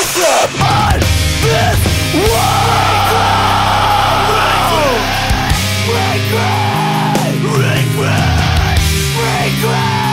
awesome on this world! Break!